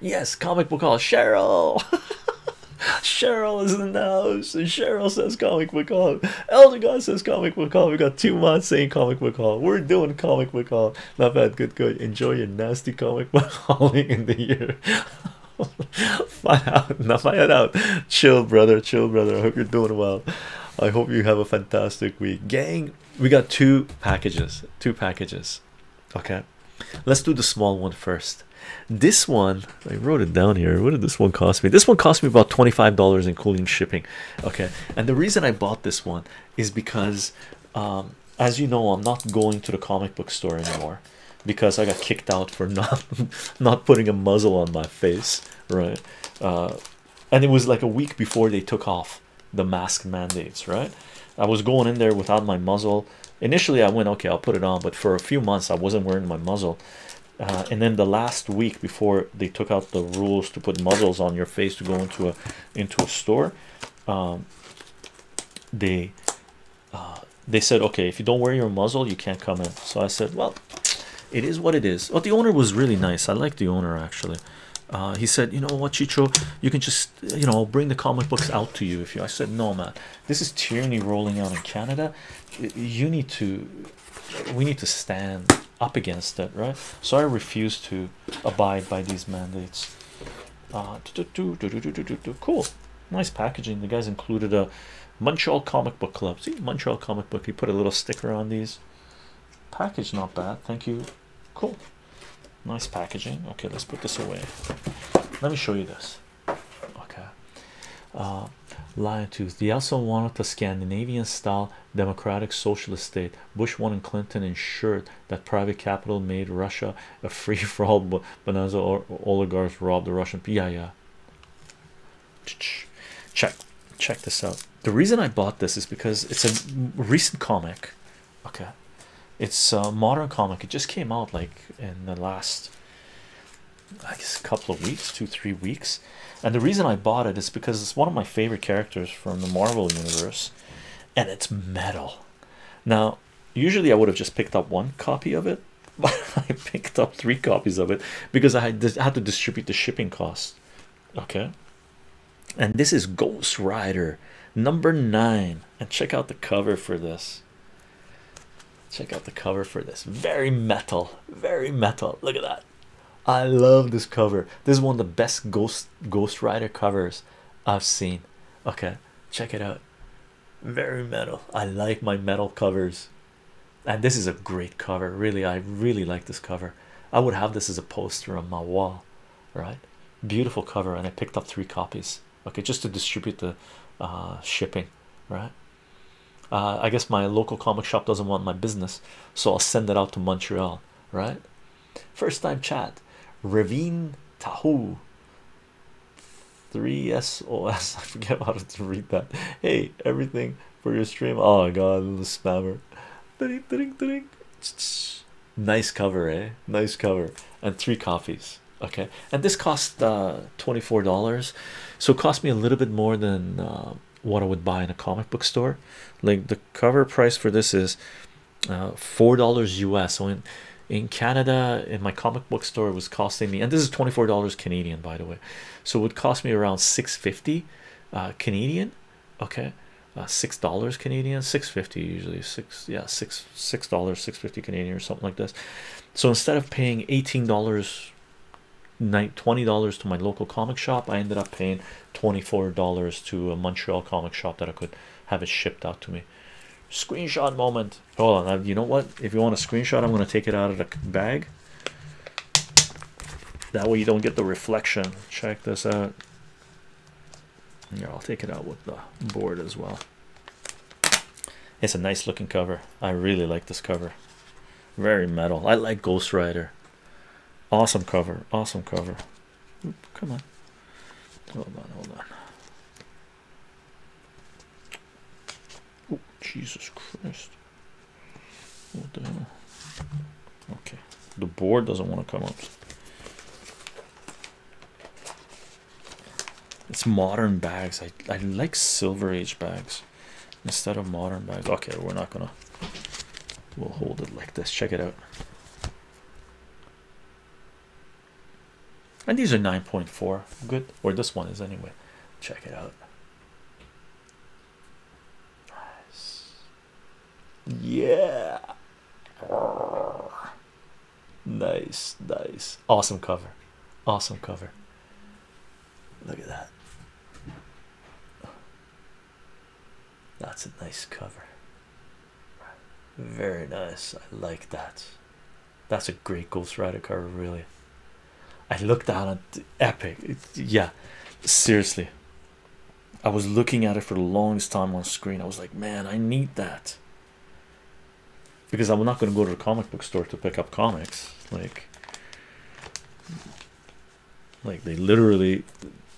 Yes, comic book haul. Cheryl. Cheryl is in the house, and Cheryl says comic book haul. Elder God says comic book haul. We got two months saying comic book haul. We're doing comic book haul. Not bad, good, good. Enjoy your nasty comic book hauling in the year. find out, not find out. Chill, brother, chill, brother. I hope you're doing well. I hope you have a fantastic week, gang. We got two packages, two packages. Okay, let's do the small one first. This one, I wrote it down here. What did this one cost me? This one cost me about $25 including shipping. Okay, and the reason I bought this one is because, um, as you know, I'm not going to the comic book store anymore because I got kicked out for not not putting a muzzle on my face, right? Uh, and it was like a week before they took off the mask mandates, right? I was going in there without my muzzle. Initially, I went okay, I'll put it on, but for a few months, I wasn't wearing my muzzle. Uh, and then the last week before they took out the rules to put muzzles on your face to go into a into a store, um, they uh, they said, okay, if you don't wear your muzzle, you can't come in. So I said, well, it is what it is. Well, the owner was really nice. I like the owner actually. Uh, he said, you know what, Chycho, you can just, you know, bring the comic books out to you if you. I said, no, man, this is tyranny rolling out in Canada. You need to, we need to stand up against it, right? So I refuse to abide by these mandates. Uh, cool, nice packaging. The guys included a Montreal Comic Book Club. See, Montreal Comic Book. He put a little sticker on these. Package not bad. Thank you. Cool nice packaging okay let's put this away let me show you this okay uh lion tooth they also wanted the scandinavian style democratic socialist state. Bush won and clinton ensured that private capital made russia a free-for-all bonanza or oligarchs robbed the russian yeah yeah check check this out. The reason i bought this is because it's a recent comic. Okay. It's a modern comic. It just came out like in the last, I guess, a couple of weeks, two, three weeks. And the reason I bought it is because it's one of my favorite characters from the Marvel universe, and it's metal. Now, usually I would have just picked up one copy of it, but I picked up three copies of it because I had to distribute the shipping cost. Okay, and this is Ghost Rider number nine, and check out the cover for this. Check out the cover for this. Very metal. Very metal. Look at that i love this cover. This is one of the best ghost ghost rider covers i've seen. Okay check it out. Very metal. I like my metal covers. And this is a great cover. Really i really like this cover. I would have this as a poster on my wall right? Beautiful cover and i picked up three copies. Okay just to distribute the uh, shipping right? Uh, I guess my local comic shop doesn't want my business, so I'll send it out to Montreal. Right, first time chat, Ravine Tahoe. 3SOS. I forget how to read that. Hey, everything for your stream. Oh god, the spammer. Nice cover, eh? Nice cover. And three coffees. Okay, and this cost uh, $24, so it cost me a little bit more than uh, what I would buy in a comic book store like the cover price for this is uh, four dollars US. So in in Canada, in my comic book store, it was costing me, and this is twenty four dollars Canadian, by the way. So it would cost me around six fifty uh, Canadian. Okay, uh, six dollars Canadian, six fifty usually six yeah six six dollars six fifty Canadian or something like this. So instead of paying eighteen dollars twenty dollars to my local comic shop I ended up paying twenty four dollars to a Montreal comic shop that I could have it shipped out to me screenshot moment. Hold on you know what? If you want a screenshot i'm going to take it out of the bag. That way you don't get the reflection. Check this out. Yeah i'll take it out with the board as well. It's a nice looking cover. I really like this cover. Very metal. I like ghost rider. Awesome cover. Awesome cover. Oop, come on. Hold on hold on Oh, Jesus Christ. What the hell? Okay. The board doesn't want to come up. It's modern bags. I, I like silver age bags instead of modern bags. Okay, we're not gonna we'll hold it like this. Check it out. and these are 9.4 good or this one is anyway check it out yeah. Nice nice. Awesome cover. Awesome cover. Look at that. That's a nice cover. Very nice. I like that. That's a great ghost rider cover really. I looked at epic. Yeah seriously. I was looking at it for the longest time on screen. I was like man i need that because i'm not going to go to the comic book store to pick up comics like like they literally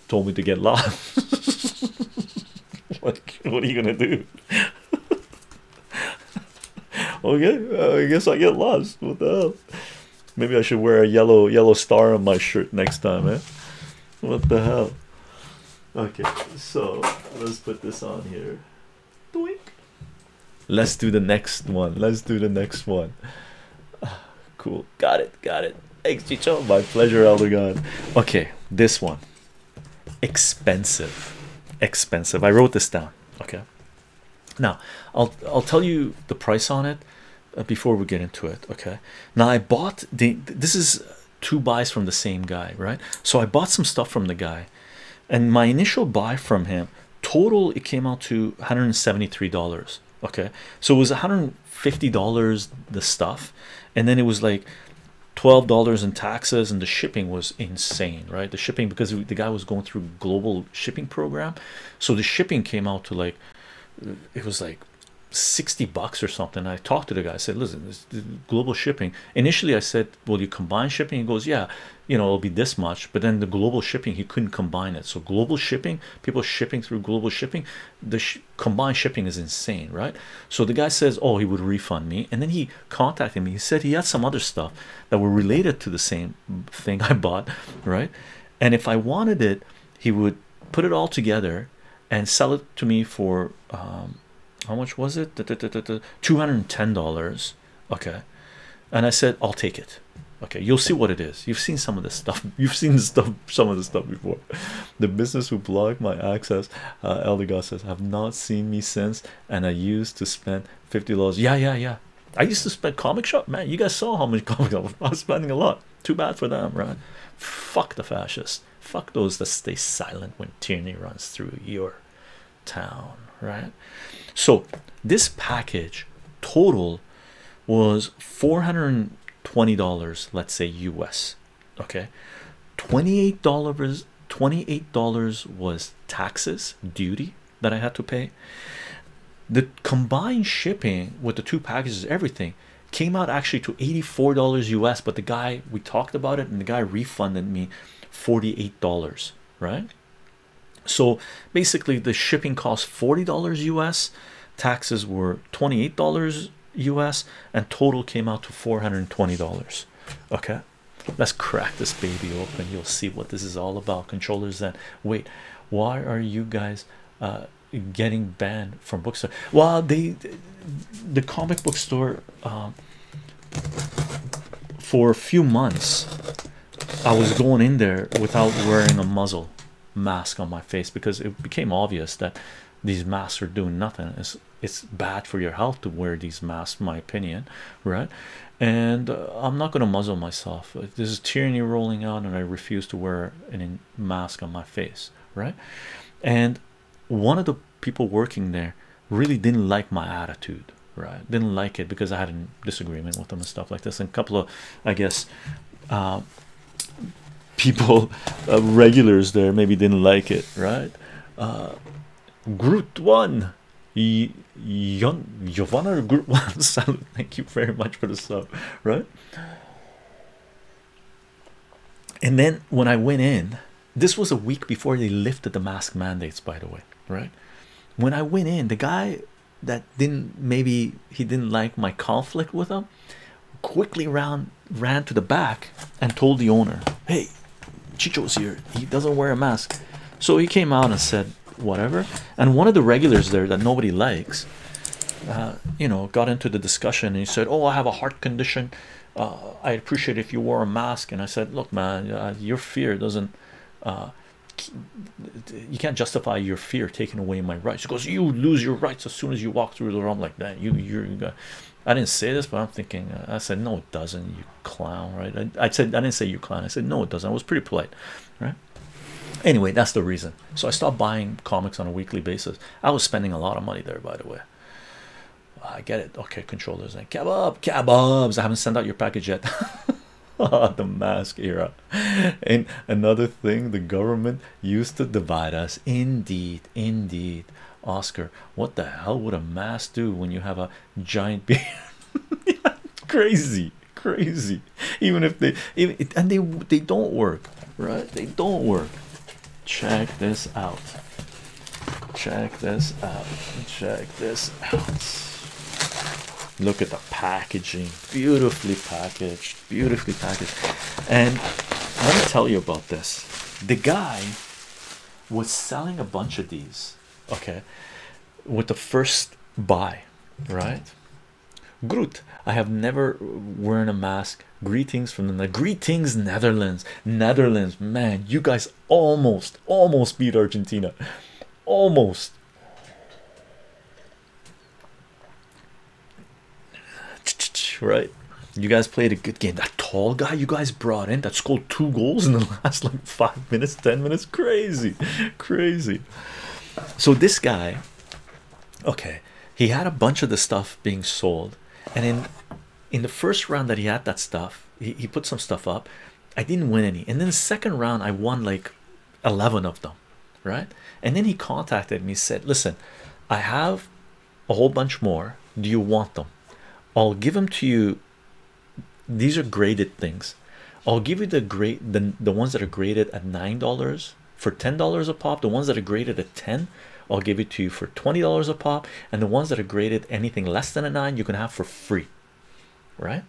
told me to get lost. What, what are you gonna do? Okay uh, i guess i get lost. What the hell? Maybe i should wear a yellow yellow star on my shirt next time eh? What the hell? Okay so let's put this on here. Doink. Let's do the next one. Let's do the next one. Cool. Got it. Got it. Thanks chycho. My pleasure elder god okay this one. Expensive. Expensive. I wrote this down. Okay. Now i'll i'll tell you the price on it uh, before we get into it okay? Now i bought the this is two buys from the same guy right? So i bought some stuff from the guy and my initial buy from him total it came out to 173 dollars okay. So it was 150 dollars the stuff and then it was like 12 dollars in taxes and the shipping was insane right? The shipping because the guy was going through global shipping program. So the shipping came out to like it was like 60 bucks or something. I talked to the guy. I said listen this, global shipping. Initially i said well you combine shipping? He goes yeah you know it'll be this much. But then the global shipping he couldn't combine it. So global shipping people shipping through global shipping the sh combined shipping is insane right? So the guy says oh he would refund me. And then he contacted me. He said he had some other stuff that were related to the same thing i bought right? And if i wanted it he would put it all together and sell it to me for um, how much was it? 210 dollars. Okay. And i said i'll take it. Okay you'll see what it is. You've seen some of this stuff. You've seen stuff some of the stuff before. The business who blocked my access uh elder god says have not seen me since and i used to spend 50 dollars. Yeah yeah yeah. I used to spend comic shop man you guys saw how much comic shop i was spending a lot. Too bad for them right? Fuck the fascists. Fuck those that stay silent when tyranny runs through your town right so this package total was 420 dollars let's say us okay? 28 dollars 28 dollars was taxes duty that i had to pay. The combined shipping with the two packages everything came out actually to 84 dollars us but the guy we talked about it and the guy refunded me 48 dollars right so basically the shipping cost 40 dollars us taxes were 28 dollars us and total came out to 420 dollars. Okay? Let's crack this baby open. You'll see what this is all about. Controllers then. Wait why are you guys uh getting banned from bookstore well they the comic book store um for a few months i was going in there without wearing a muzzle mask on my face because it became obvious that these masks are doing nothing. It's it's bad for your health to wear these masks my opinion right? And uh, i'm not going to muzzle myself. This is tyranny rolling out and i refuse to wear any mask on my face right? And one of the people working there really didn't like my attitude right? Didn't like it because i had a disagreement with them and stuff like this. And a couple of i guess uh, people uh, regulars there maybe didn't like it right uh groot one Giovanna Group One salute. Thank you very much for the sub, right? And then when I went in, this was a week before they lifted the mask mandates, by the way, right? When I went in, the guy that didn't maybe he didn't like my conflict with him quickly ran ran to the back and told the owner, Hey, Chycho's here, he doesn't wear a mask. So he came out and said, whatever and one of the regulars there that nobody likes uh, you know got into the discussion and he said oh i have a heart condition uh, I appreciate if you wore a mask. And I said, look, man, uh, your fear doesn't. Uh, you can't justify your fear taking away my rights. He goes, you lose your rights as soon as you walk through the room like that. You, you're. You I didn't say this, but I'm thinking. Uh, I said, no, it doesn't. You clown, right? I, I said, I didn't say you clown. I said, no, it doesn't. I was pretty polite, right? Anyway, that's the reason. So I stopped buying comics on a weekly basis. I was spending a lot of money there, by the way. I get it. Okay, controllers and kebab, kebabs. I haven't sent out your package yet. Oh, the mask era. And another thing, the government used to divide us. Indeed, indeed. Oscar, what the hell would a mask do when you have a giant beard? crazy, crazy. Even if they, even and they they don't work, right? They don't work. Check this out. Check this out. Check this out. Look at the packaging, beautifully packaged, beautifully packaged. And let me tell you about this. The guy was selling a bunch of these, okay, with the first buy, right? Groot, I have never worn a mask. Greetings from the greetings, Netherlands, Netherlands. Man, you guys almost, almost beat Argentina, almost. Right, you guys played a good game. That tall guy you guys brought in that scored two goals in the last like five minutes, ten minutes, crazy, crazy. So, this guy, okay, he had a bunch of the stuff being sold, and in in the first round that he had that stuff, he, he put some stuff up. I didn't win any, and then the second round, I won like 11 of them, right? And then he contacted me, said, Listen, I have a whole bunch more. Do you want them? I'll give them to you. These are graded things. I'll give you the great the, the ones that are graded at nine dollars for ten dollars a pop. The ones that are graded at 10, I'll give it to you for twenty dollars a pop, and the ones that are graded anything less than a nine, you can have for free, right?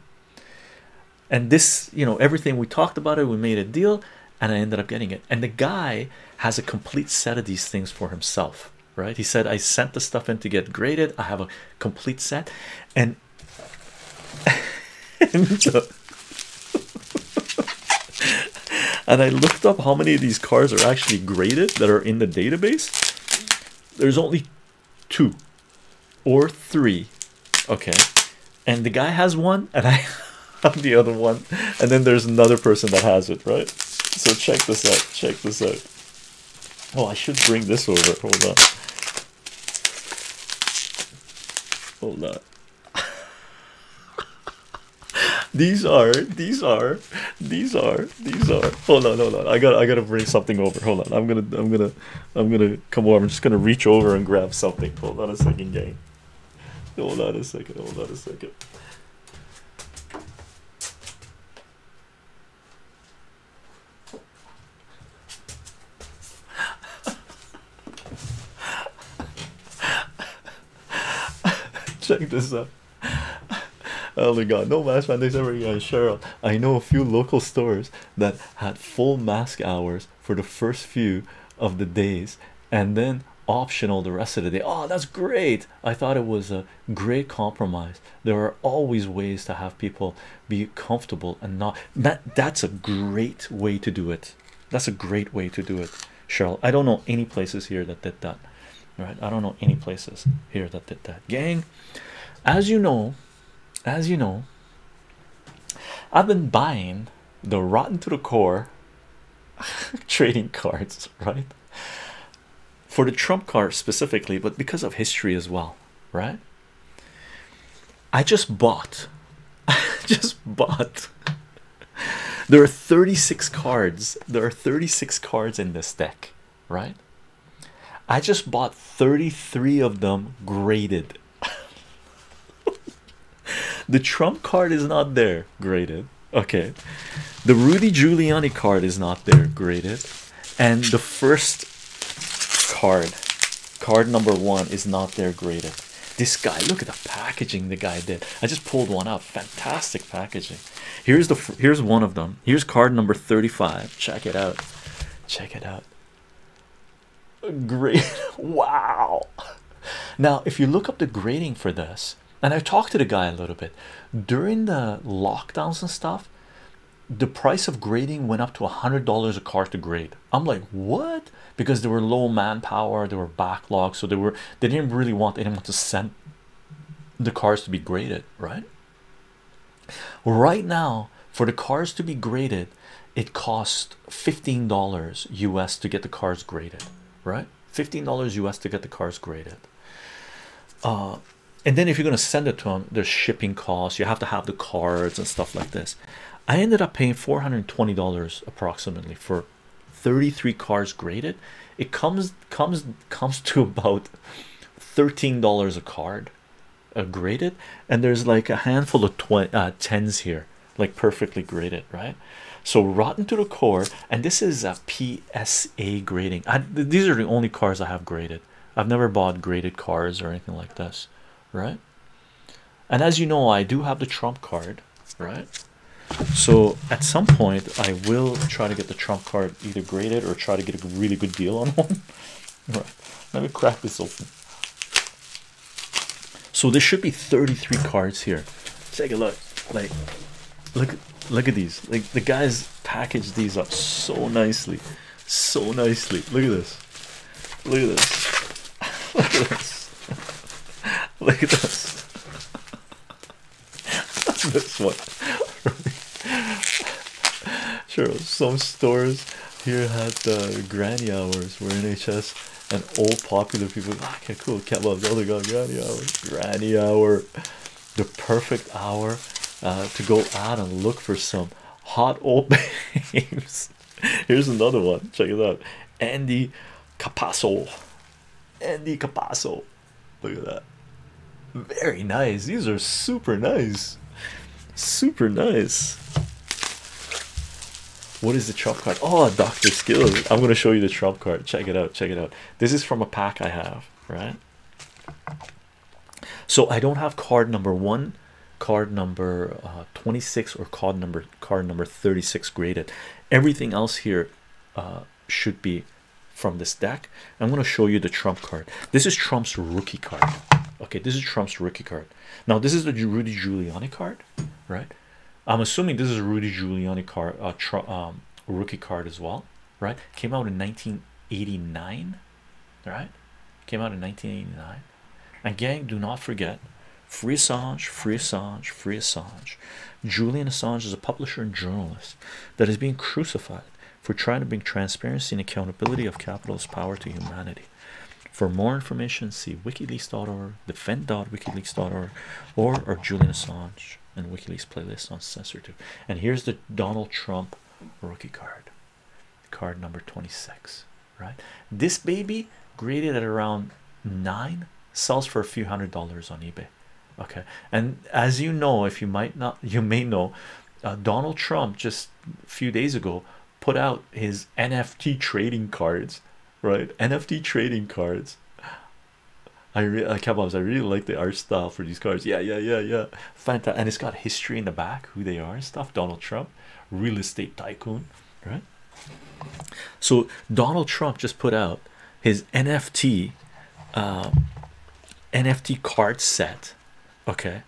And this, you know, everything we talked about it, we made a deal, and I ended up getting it. And the guy has a complete set of these things for himself, right? He said, I sent the stuff in to get graded. I have a complete set, and and I looked up how many of these cars are actually graded that are in the database. There's only two or three, okay, and the guy has one, and I have the other one, and then there's another person that has it, right? So check this out. Check this out. Oh, I should bring this over. Hold on. Hold on these are these are these are these are. Hold on hold on. I got i gotta bring something over. Hold on. I'm gonna i'm gonna i'm gonna come over. I'm just gonna reach over and grab something. Hold on a second gang. Hold on a second hold on a second. Check this out oh my god. No mask mandates ever again cheryl i know a few local stores that had full mask hours for the first few of the days and then optional the rest of the day. Oh that's great. I thought it was a great compromise. There are always ways to have people be comfortable and not that that's a great way to do it. That's a great way to do it cheryl. I don't know any places here that did that right? I don't know any places here that did that. Gang as you know as you know I've been buying the rotten to the core trading cards right? For the trump card specifically but because of history as well right? I just bought I just bought. There are 36 cards there are 36 cards in this deck right? I just bought 33 of them graded the Trump card is not there graded. Okay. The Rudy Giuliani card is not there graded. And the first card card number one is not there graded. This guy look at the packaging the guy did. I just pulled one out. Fantastic packaging. Here's the here's one of them. Here's card number 35 check it out. Check it out. Great wow. Now if you look up the grading for this and I talked to the guy a little bit during the lockdowns and stuff. The price of grading went up to a hundred dollars a car to grade. I'm like, what? Because there were low manpower, there were backlogs, so they were they didn't really want anyone to send the cars to be graded, right? Right now, for the cars to be graded, it costs $15 US to get the cars graded, right? $15 US to get the cars graded. Uh, and then if you're going to send it to them, there's shipping costs, you have to have the cards and stuff like this. I ended up paying $420 approximately for 33 cards graded. It comes comes comes to about $13 a card uh, graded. And there's like a handful of uh, tens here like perfectly graded right? So rotten to the core and this is a psa grading. I, these are the only cars i have graded. I've never bought graded cars or anything like this right? And as you know i do have the trump card right? So at some point i will try to get the trump card either graded or try to get a really good deal on one. Right. Let me crack this open. So there should be 33 cards here. Take a look. Like look look at these. Like the guys packaged these up so nicely. So nicely. Look at this. Look at this. Look at this look at this. That's this one. Sure some stores here had the granny hours where NHS and all popular people ah, okay cool kebabs oh they got granny hour granny hour. The perfect hour uh, to go out and look for some hot old babes. Here's another one check it out. Andy Capasso. Andy Capasso. Look at that very nice. These are super nice. Super nice. What is the trump card? Oh dr skills. I'm going to show you the trump card. Check it out. Check it out. This is from a pack i have right? So i don't have card number one card number uh, 26 or card number card number 36 graded. Everything else here uh, should be from this deck. I'm going to show you the trump card. This is trump's rookie card okay this is trump's rookie card. Now this is the rudy giuliani card right? I'm assuming this is rudy giuliani card uh, um, rookie card as well right? Came out in 1989 right? Came out in 1989 and gang do not forget free Assange free Assange free Assange. Julian Assange is a publisher and journalist that is being crucified for trying to bring transparency and accountability of capitalist power to humanity for more information see wikileaks.org defend.wikileaks.org or our Julian Assange and wikileaks playlist on censorship and here's the Donald Trump rookie card. Card number 26 right? This baby graded at around nine sells for a few hundred dollars on ebay okay? And as you know if you might not you may know uh, donald trump just a few days ago put out his nft trading cards right nft trading cards I really like kebabs. I really like the art style for these cards. Yeah, yeah, yeah, yeah. Fantastic, and it's got history in the back, who they are and stuff. Donald Trump, real estate tycoon, right? So Donald Trump just put out his NFT uh, NFT card set okay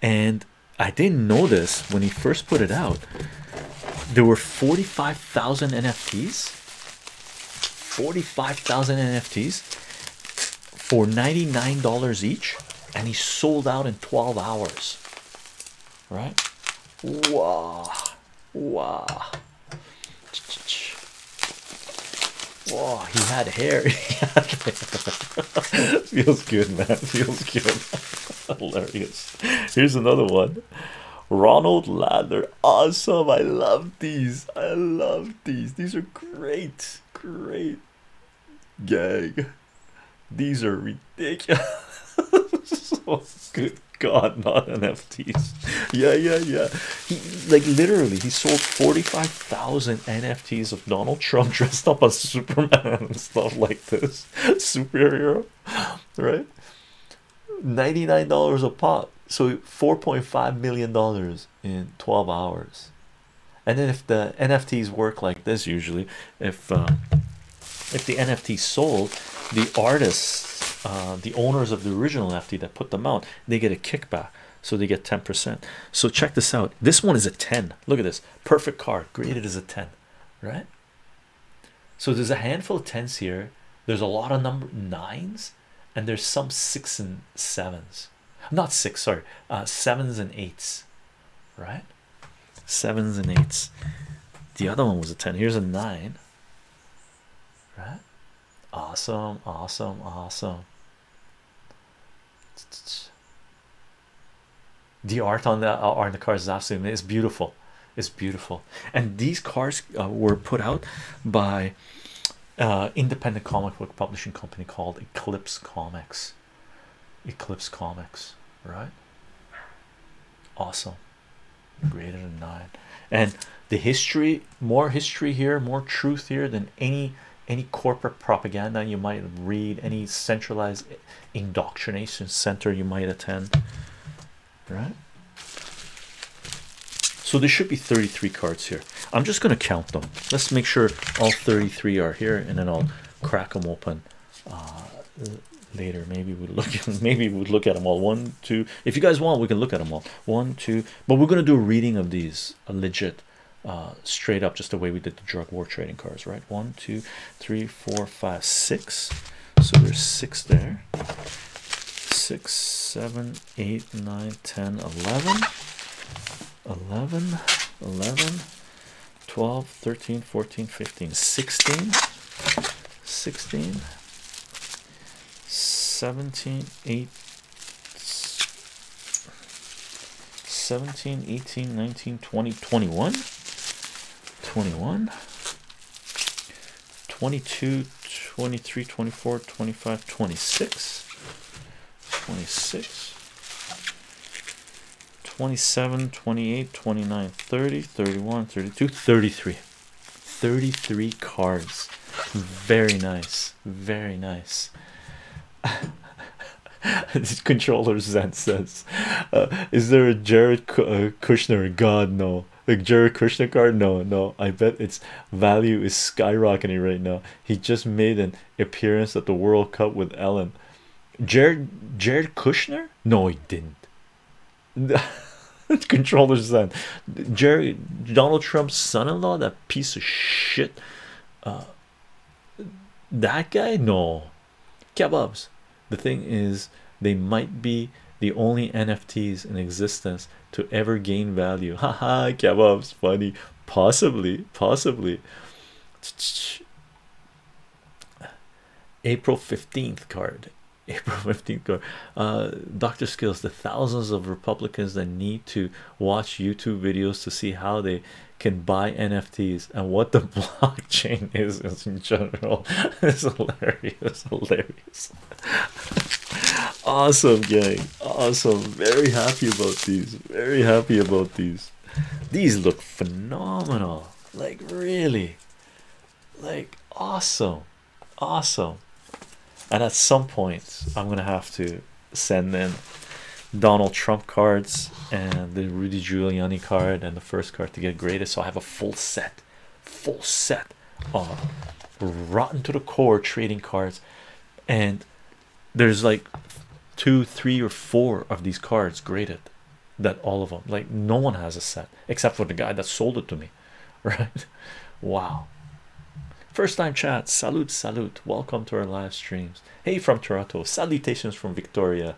and I didn't know this when he first put it out there were 45,000 NFTs 45,000 NFTs for $99 each and he sold out in 12 hours right wow wow Whoa, he had hair. Feels good, man. Feels good. Hilarious. Here's another one. Ronald Ladler. Awesome. I love these. I love these. These are great. Great. Gag. These are ridiculous. so oh, good god not nfts yeah yeah yeah he like literally he sold 45,000 nfts of donald trump dressed up as superman and stuff like this superhero right 99 dollars a pop so 4.5 million dollars in 12 hours and then if the nfts work like this usually if uh, if the nft sold the artists uh, the owners of the original NFT that put them out, they get a kickback, so they get 10%. So check this out. This one is a 10. Look at this perfect card, graded as a 10, right? So there's a handful of tens here. There's a lot of number nines, and there's some six and sevens. Not six, sorry, uh, sevens and eights, right? Sevens and eights. The other one was a 10. Here's a nine, right? Awesome, awesome, awesome. The art on the uh, on the cards is absolutely it's beautiful. It's beautiful, and these cards uh, were put out by uh, independent comic book publishing company called Eclipse Comics. Eclipse Comics, right? Awesome, greater than nine, and the history, more history here, more truth here than any any corporate propaganda you might read, any centralized indoctrination center you might attend, right? So there should be 33 cards here. I'm just going to count them. Let's make sure all 33 are here, and then I'll crack them open uh, later. Maybe we look. Maybe we look at them all. One, two. If you guys want, we can look at them all. One, two. But we're going to do a reading of these, a legit, uh, straight up, just the way we did the drug war trading cards, right? One, two, three, four, five, six. So there's six there. Six, seven, eight, nine, ten, eleven. 11 11 12 13 14 15 16 16 17 8 17 18 19 20 21 21 22 23 24 25 26 26 27 28 29 30 31 32 33 33 cards. Very nice. Very nice this controller Zen says uh, is there a Jared uh, Kushner? God no. Like Jared Kushner card? No no. I bet its value is skyrocketing right now. He just made an appearance at the World Cup with Elon. Jared Jared Kushner? No he didn't. Controllers then Jerry Donald Trump's son-in-law that piece of shit. Uh that guy? No kebabs. The thing is they might be the only NFTs in existence to ever gain value. Haha kebabs funny. Possibly possibly. April 15th card. April 15th uh Dr. Skills the thousands of Republicans that need to watch YouTube videos to see how they can buy NFTs and what the blockchain is in general it's hilarious hilarious. Awesome gang. Awesome. Very happy about these. Very happy about these. These look phenomenal. Like really. Like awesome. Awesome. And at some point i'm gonna have to send in donald trump cards and the rudy giuliani card and the first card to get graded. So i have a full set full set of rotten to the core trading cards. And there's like two three or four of these cards graded that all of them like no one has a set except for the guy that sold it to me right? Wow. First time chat salute salute. Welcome to our live streams. Hey from toronto. Salutations from victoria